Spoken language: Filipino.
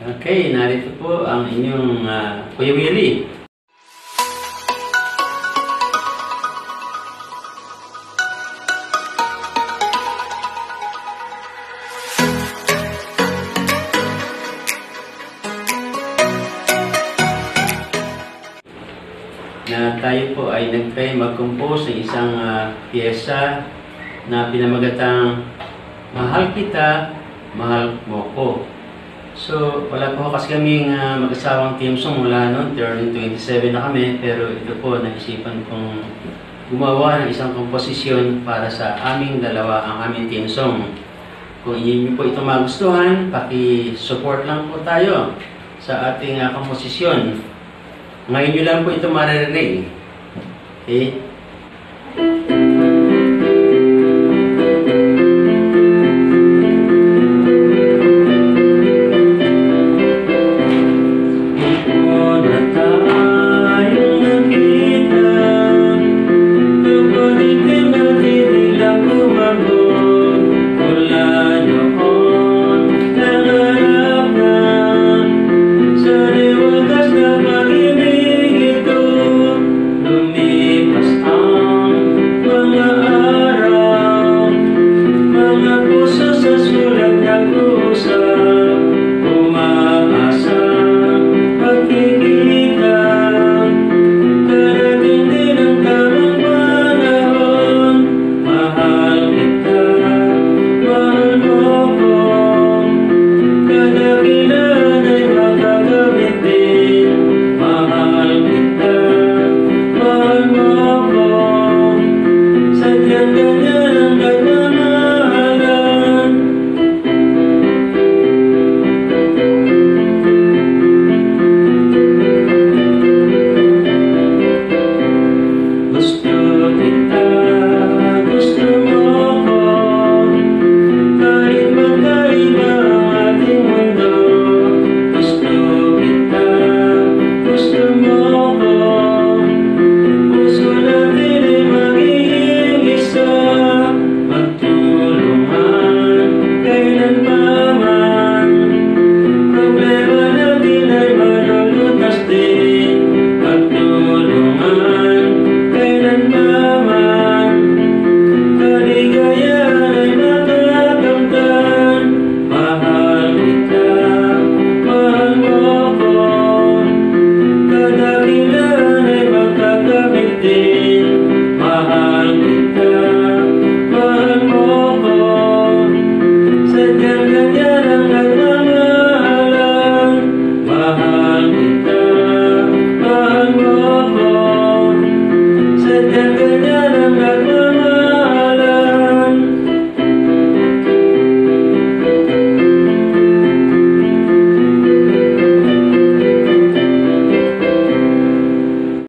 Okay, narito po ang inyong uh, Kuya Willie. na tayo po ay nag-try mag-compose ng isang uh, pyesa na pinamagatang Mahal Kita, Mahal Mo Ko. So, wala po kasi kaming uh, mag-asawang team song mula noon, turning 27 na kami, pero ito po, naisipan kong gumawa ng isang komposisyon para sa aming dalawa ang aming team song. Kung inyo po ito magustuhan, paki-support lang po tayo sa ating uh, komposisyon. Ngayon nyo lang po ito maririnig. Okay?